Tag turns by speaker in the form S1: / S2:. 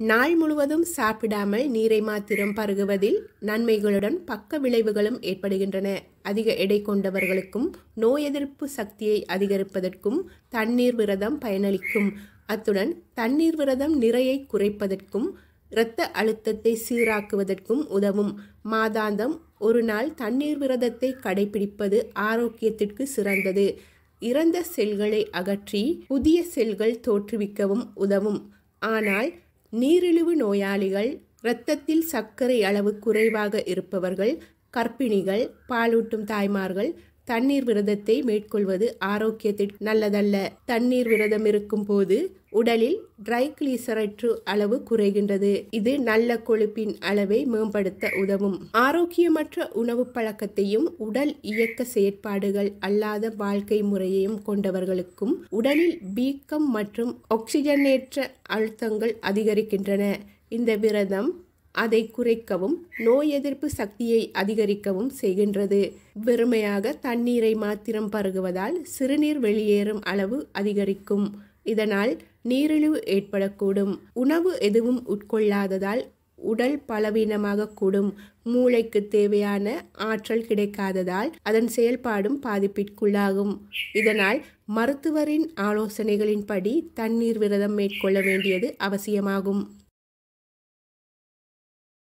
S1: நாள் முழுவதும் சாப்பிடாமல் நீரை மாத்திரம் பருகுவதில் நன்மைகளுடன் பக்க விளைவுகளும் ஏற்படுகின்றன. அதிக எடை கொண்டவர்களுக்கும் நோய் எதிர்ப்பு சக்தியை அதிகரிப்பதற்கும் தண்ணீர் விரதம் பயனளிக்கும். அத்துடன் தண்ணீர் விரதம் நிறையை குறைப்பதற்கும் இரத்த அழுத்தத்தை சீராக்குவதற்கும் உதவும். மாதாந்தம் ஒரு நாள் தண்ணீர் விரதத்தை கடைபிடிப்பது ஆரோக்கியத்திற்கு சிறந்தது. இறந்த செல்களை அகற்றி புதிய செல்கள் தோற்றுவிக்கவும் உதவும். ஆனால் நீரிழிவு நோயாளிகள் இரத்தத்தில் சர்க்கரை அளவு குறைவாக இருப்பவர்கள் கர்ப்பிணிகள் பாலூட்டும் தாய்மார்கள் தண்ணீர் விரதத்தை மேற்கொள்வது ஆரோக்கியத்திற்கு நல்லதல்ல. தண்ணீர் விரதம் இருக்கும் போது உடலில் ட்ரைக்ளிசரைட்டு அளவு குறைகின்றது. இது நல்ல கொழுப்பின் அளவை மேம்படுத்த உதவும். ஆரோக்கியமற்ற உணவு பழக்கத்தையும் உடல் இயக்க செயற்பாடுகள் அல்லாத வாழ்க்கை முறையையும் கொண்டவர்களுக்கும் உடலில் வீக்கம் மற்றும் ஆக்சிஜனேற்ற அழுத்தங்கள் அதிகரிக்கின்றன. இந்த விரதம் அதை குறைக்கவும் நோய் எதிர்ப்பு சக்தியை அதிகரிக்கவும் செய்கின்றது. வெறுமையாக தண்ணீரை மாத்திரம் பருகுவதால் சிறுநீர் வெளியேறும் அளவு அதிகரிக்கும். இதனால் நீரிழிவு ஏற்படக்கூடும். உணவு எதுவும் உட்கொள்ளாததால் உடல் பலவீனமாக கூடும் மூளைக்கு தேவையான ஆற்றல் கிடைக்காததால் அதன் செயல்பாடும் பாதிப்பிற்குள்ளாகும். இதனால் மருத்துவரின் ஆலோசனைகளின்படி தண்ணீர் விரதம் மேற்கொள்ள வேண்டியது அவசியமாகும்.